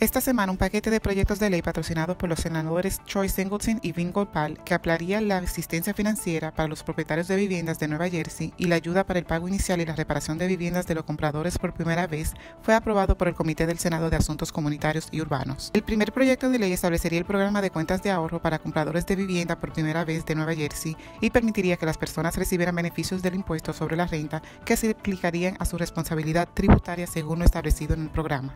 Esta semana, un paquete de proyectos de ley patrocinados por los senadores Troy Singleton y Vin Gopal que ampliaría la asistencia financiera para los propietarios de viviendas de Nueva Jersey y la ayuda para el pago inicial y la reparación de viviendas de los compradores por primera vez fue aprobado por el Comité del Senado de Asuntos Comunitarios y Urbanos. El primer proyecto de ley establecería el programa de cuentas de ahorro para compradores de vivienda por primera vez de Nueva Jersey y permitiría que las personas recibieran beneficios del impuesto sobre la renta que se aplicarían a su responsabilidad tributaria según lo establecido en el programa.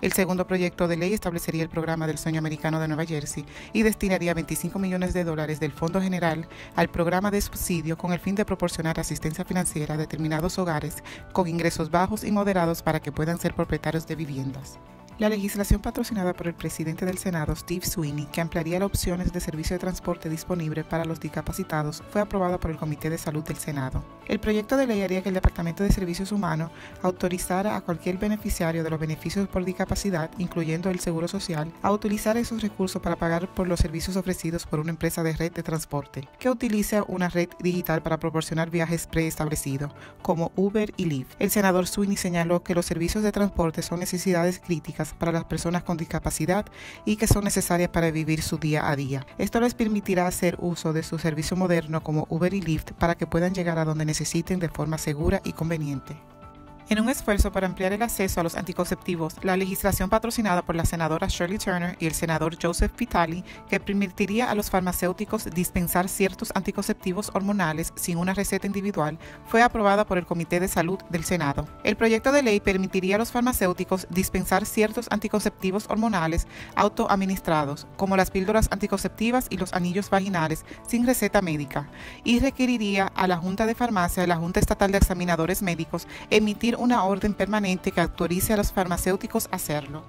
El segundo proyecto de ley establecería el programa del sueño americano de Nueva Jersey y destinaría 25 millones de dólares del Fondo General al programa de subsidio con el fin de proporcionar asistencia financiera a determinados hogares con ingresos bajos y moderados para que puedan ser propietarios de viviendas. La legislación patrocinada por el presidente del Senado, Steve Sweeney, que ampliaría las opciones de servicio de transporte disponible para los discapacitados, fue aprobada por el Comité de Salud del Senado. El proyecto de ley haría que el Departamento de Servicios Humanos autorizara a cualquier beneficiario de los beneficios por discapacidad, incluyendo el Seguro Social, a utilizar esos recursos para pagar por los servicios ofrecidos por una empresa de red de transporte, que utilice una red digital para proporcionar viajes preestablecidos, como Uber y Lyft. El senador Sweeney señaló que los servicios de transporte son necesidades críticas para las personas con discapacidad y que son necesarias para vivir su día a día. Esto les permitirá hacer uso de su servicio moderno como Uber y Lyft para que puedan llegar a donde necesiten de forma segura y conveniente. En un esfuerzo para ampliar el acceso a los anticonceptivos, la legislación patrocinada por la senadora Shirley Turner y el senador Joseph Vitale, que permitiría a los farmacéuticos dispensar ciertos anticonceptivos hormonales sin una receta individual, fue aprobada por el Comité de Salud del Senado. El proyecto de ley permitiría a los farmacéuticos dispensar ciertos anticonceptivos hormonales autoadministrados, como las píldoras anticonceptivas y los anillos vaginales, sin receta médica, y requeriría a la Junta de Farmacia y la Junta Estatal de Examinadores Médicos emitir una orden permanente que autorice a los farmacéuticos a hacerlo.